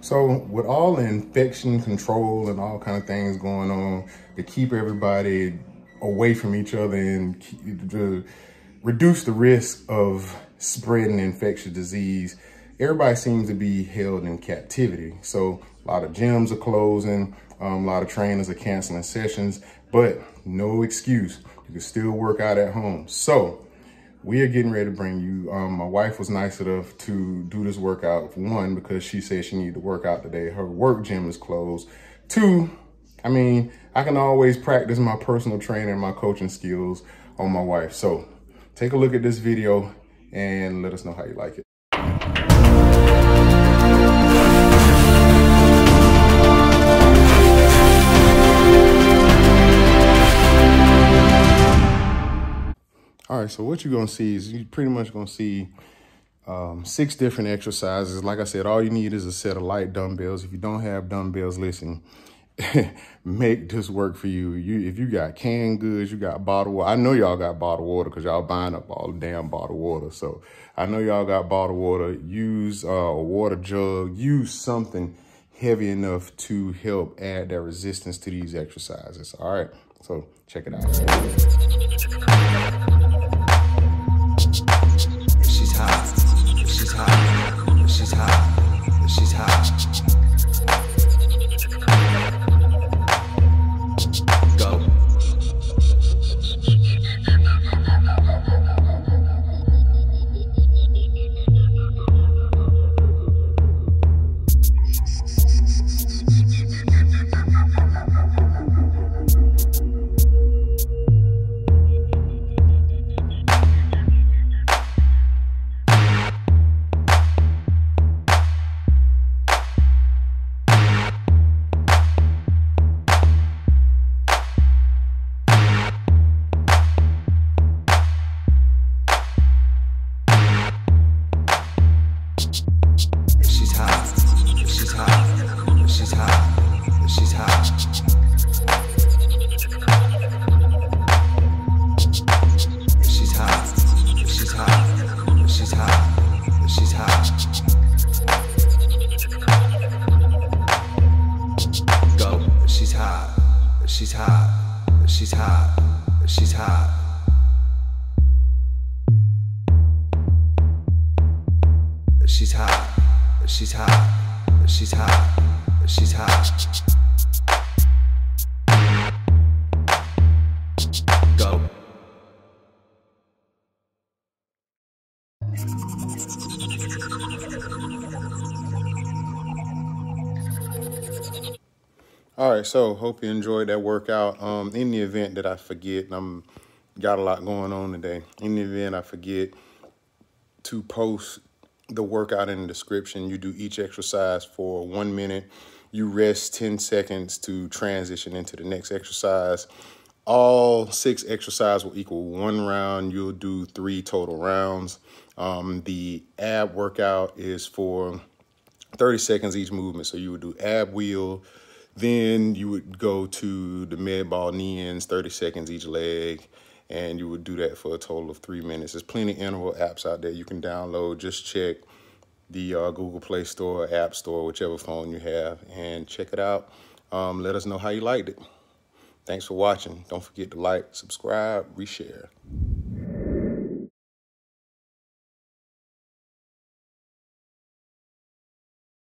So with all the infection control and all kind of things going on to keep everybody away from each other and to reduce the risk of spreading infectious disease, everybody seems to be held in captivity. So a lot of gyms are closing, um, a lot of trainers are canceling sessions, but no excuse. You can still work out at home. So we are getting ready to bring you, um, my wife was nice enough to do this workout. One, because she said she needed to work out today. Her work gym is closed. Two, I mean, I can always practice my personal training and my coaching skills on my wife. So take a look at this video and let us know how you like it. All right, so what you're gonna see is you're pretty much gonna see um, six different exercises. Like I said, all you need is a set of light dumbbells. If you don't have dumbbells, listen, make this work for you. You If you got canned goods, you got bottled water. I know y'all got bottled water because y'all buying up all the damn bottled water. So I know y'all got bottled water. Use uh, a water jug. Use something heavy enough to help add that resistance to these exercises. All right, so check it out. She's hot. She's hot. She's hot. Go. All right, so hope you enjoyed that workout. Um, in the event that I forget, I'm got a lot going on today. In the event I forget to post the workout in the description. You do each exercise for one minute. You rest 10 seconds to transition into the next exercise. All six exercises will equal one round. You'll do three total rounds. Um, the ab workout is for 30 seconds each movement. So you would do ab wheel, then you would go to the med ball knee ins, 30 seconds each leg, and you would do that for a total of three minutes. There's plenty of interval apps out there you can download. Just check the uh, Google Play Store, App Store, whichever phone you have, and check it out. Um, let us know how you liked it. Thanks for watching. Don't forget to like, subscribe, reshare.